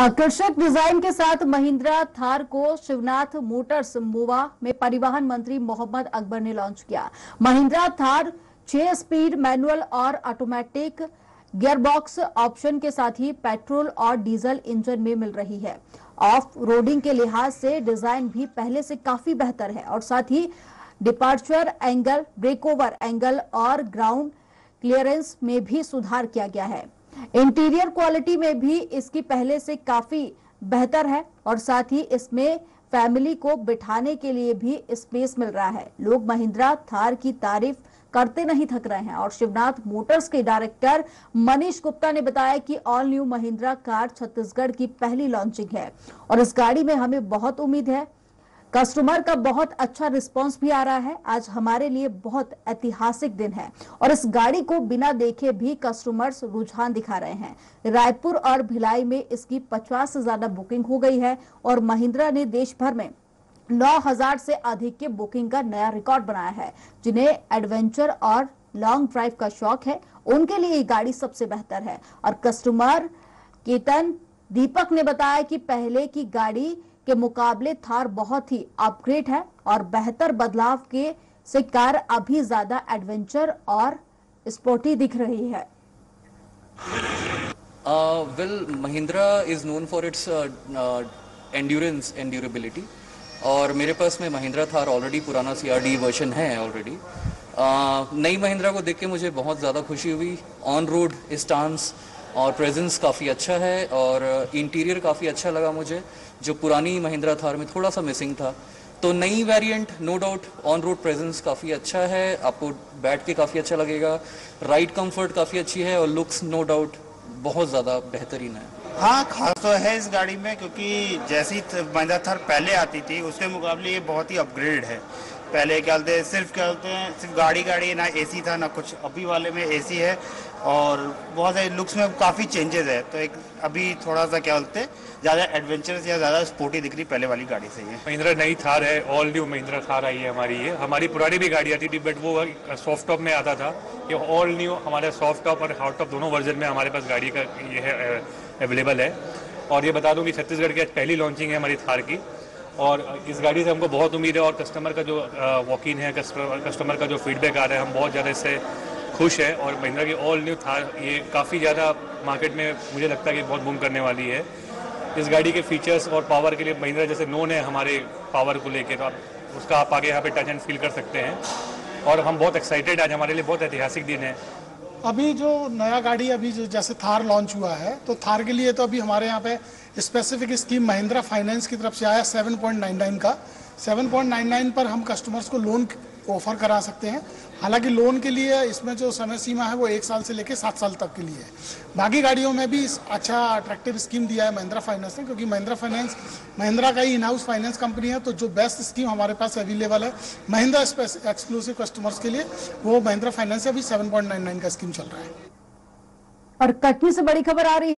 आकर्षक डिज़ाइन के साथ महिंद्रा थार को शिवनाथ मोटर्स मोवा में परिवहन मंत्री मोहम्मद अकबर ने लॉन्च किया। महिंद्रा थार छह स्पीड मैनुअल और ऑटोमेटिक गियरबॉक्स ऑप्शन के साथ ही पेट्रोल और डीजल इंजन में मिल रही है। ऑफ़ रोडिंग के लिहाज से डिज़ाइन भी पहले से काफ़ी बेहतर है और साथ ही डिपार्चर एंगल ब्रेकओवर एंगल और ग्राउंड क्लियरेंस में भी सुधार किया गया है। इंटीरियर क्वालिटी में भी इसकी पहले से काफ़ी बेहतर है और साथ ही इसमें फैमिली को बिठाने के लिए भी स्पेस मिल रहा है। लोग महिंद्रा, थार की तारीफ़ करते नहीं थक रहे हैं और शिवनाथ मोटर्स के डायरेक्टर मनीष गुप्ता ने बताया कि all new Mahindra car Chhattisgarh की पहली लॉन्चिंग है और इस गाड़ी में हमें बहुत उम्मीद है कस्टमर का बहुत अच्छा रिस्पांस भी आ रहा है। आज हमारे लिए बहुत ऐतिहासिक दिन है और इस गाड़ी को बिना देखे भी कस्टमर्स रुझान दिखा रहे हैं। रायपुर और भिलाई में इसकी 50 से ज़्यादा बुकिंग हो गई है और महिंद्रा ने देश भर में 9000 से अधिक के बुकिंग का नया रिकॉर्ड बनाया है, जिन्हें एडवेंचर और लॉन्ग ड्राइव का शौक है। उनके लिए ये गाड़ी सबसे बेहतर है। और कस्टमर केतन दीपक ने बताया कि पहले की गाड़ी के मुकाबले थार बहुत ही अपग्रेड है और बेहतर बदलाव के से कार अभी ज़्यादा एडवेंचर और स्पोर्टी दिख रही है। Uh, is known for its uh, uh, endurance and durability. और मेरे पास में महिंद्रा थार ऑलरेडी पुराना सी आर डी वर्जन है ऑलरेडी नई महिंद्रा को देख के मुझे बहुत ज़्यादा खुशी हुई। ऑन रोड स्टांस और प्रेजेंस काफ़ी अच्छा है और इंटीरियर काफ़ी अच्छा लगा मुझे, जो पुरानी महिंद्रा थार में थोड़ा सा मिसिंग था। तो नई variant no doubt on road presence काफ़ी अच्छा है, आपको बैठ के काफ़ी अच्छा लगेगा। राइड कंफर्ट काफ़ी अच्छी है और लुक्स नो डाउट बहुत ज़्यादा बेहतरीन है। हाँ खास तो है इस गाड़ी में, क्योंकि जैसी महिंद्रा थार पहले आती थी, उसके मुकाबले ये बहुत ही अपग्रेड है। पहले क्या बोलते हैं, सिर्फ़ क्या बोलते हैं, सिर्फ़ गाड़ी गाड़ी, ना एसी था, ना कुछ। अभी वाले में एसी है और बहुत सारे लुक्स में काफ़ी चेंजेस है। तो एक अभी थोड़ा सा क्या बोलते हैं, ज़्यादा एडवेंचरस या ज़्यादा स्पोर्टी दिख रही पहले वाली गाड़ी से ये। महिंद्रा नई थार है ऑल न्यू महिंद्रा थार आई है हमारी ये। हमारी पुरानी भी गाड़ी आती थी बट वो सॉफ्ट टॉप में आता था ये ऑल न्यू हमारे सॉफ्ट टॉप और हार्ड टॉप दोनों वर्जन में हमारे पास गाड़ी का ये है अवेलेबल है। और ये बता दूँ कि छत्तीसगढ़ की आज पहली लॉन्चिंग है हमारी थार की। और इस गाड़ी से हमको बहुत उम्मीद है और कस्टमर का जो वॉकिन है कस्टमर कस्टमर का जो फीडबैक आ रहा है, हम बहुत ज़्यादा इससे खुश है और महिंद्रा की ऑल न्यू थार, ये काफ़ी ज़्यादा मार्केट में मुझे लगता है कि बहुत बूम करने वाली है। इस गाड़ी के फीचर्स और पावर के लिए महिंद्रा जैसे नोन है हमारे पावर को लेके तो आप, उसका आप आगे यहाँ पे टच एंड फील कर सकते हैं। और हम बहुत एक्साइटेड आज हमारे लिए बहुत ऐतिहासिक दिन है। अभी जो नया गाड़ी अभी जैसे थार लॉन्च हुआ है तो थार के लिए तो अभी हमारे यहाँ पे स्पेसिफिक स्कीम महिंद्रा फाइनेंस की तरफ़ से आया 7.99 का। 7.99 पर हम कस्टमर्स को लोन ऑफ़र करा सकते हैं। हालाँकि लोन के लिए इसमें जो समय सीमा है वो एक साल से लेकर सात साल तक के लिए है। बाकी गाड़ियों में भी अच्छा अट्रैक्टिव स्कीम दिया है महिंद्रा फाइनेंस ने, क्योंकि महिंद्रा फाइनेंस महिंद्रा का ही इन हाउस फाइनेंस कंपनी है तो जो बेस्ट स्कीम हमारे पास अवेलेबल है, महिंद्रा एक्सक्लूसिव कस्टमर्स के लिए, वो महिंद्रा फाइनेंस से अभी सेवन का स्कीम चल रहा है। और कटनी से बड़ी खबर आ रही है